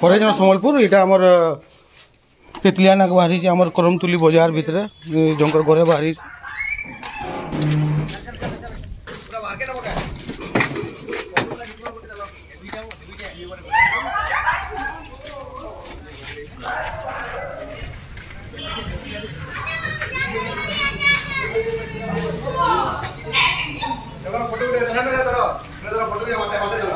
ପରେ ଯାଉ ସମ୍ବଲପୁର ଏଇଟା ଆମର କେତଲିଆନାକ ବାହାରିଛି ଆମର କରମତୁଲି ବଜାର ଭିତରେ ଜଣଙ୍କର ଘରେ ବାହାରିଛି ଫଟୋ ଉଠେଇ ଦେଲା ନା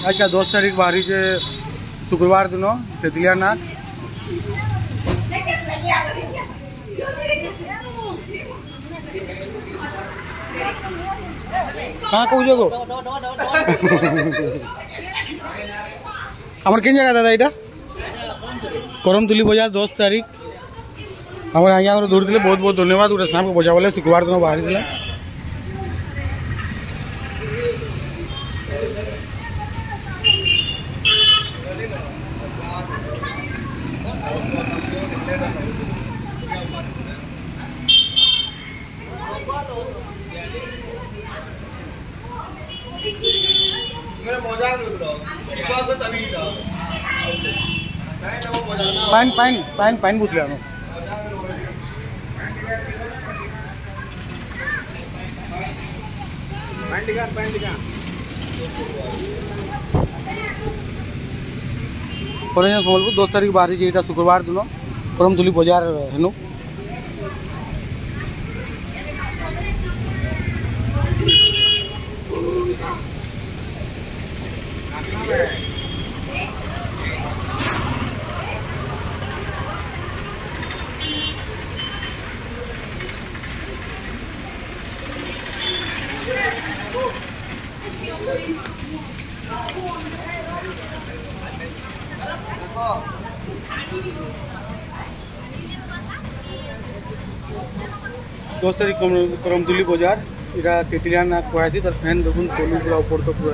ଏଇଟା ଆଜିକା ଦଶ ତାରିଖ ବାହାରିଛେ ଶୁକ୍ରବାର ଦିନ ତେତଲିଆନାଥ କାଣା କହୁଛ ଗୋ ଆମର କେନ୍ ଜାଗା ଦାଦା ଏଇଟା କରମତୁଲି ବଜାର ଦଶ ତାରିଖ ଆମର ଆଜ୍ଞା ଆମର ଦୌଡ଼ିଥିଲେ ବହୁତ ବହୁତ ଧନ୍ୟବାଦ ଗୋଟେ ସାମ୍କୁ ବଜା ବୋଲେ ଶୁକ୍ରବାର ଦିନ ବାହାରିଥିଲା मेरा मज़ाक लग रहा हूँ तभी था दस तारीख बाहरी शुक्रवार दिन परमधुली बाज़ार है দশ তারিখ করম- করমতুলি বজার এটা তেতলিয়া না কুয়াছি তার ফ্যান দেখুন তলু পুরা উপর তো পুরা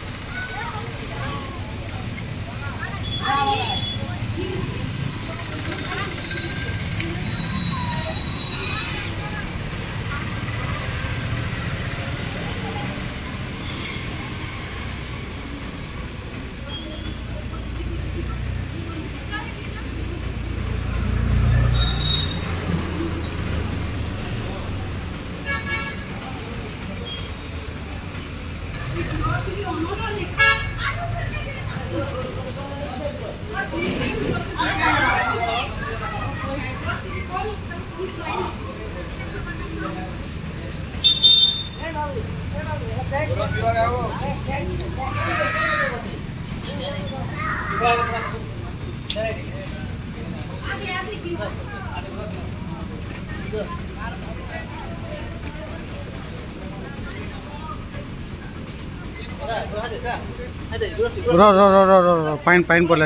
Good. रो रो रो रो रो रो पाइन पाइन बोला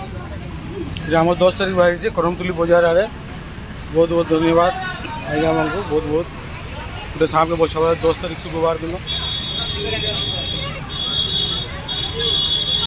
आम दस तारीख बाहर से करमतुली बजार आड़े बहुत बहुत धन्यवाद। आज को बहुत बहुत। गोटे सामने बस दस तारीख शुक्रवार दिन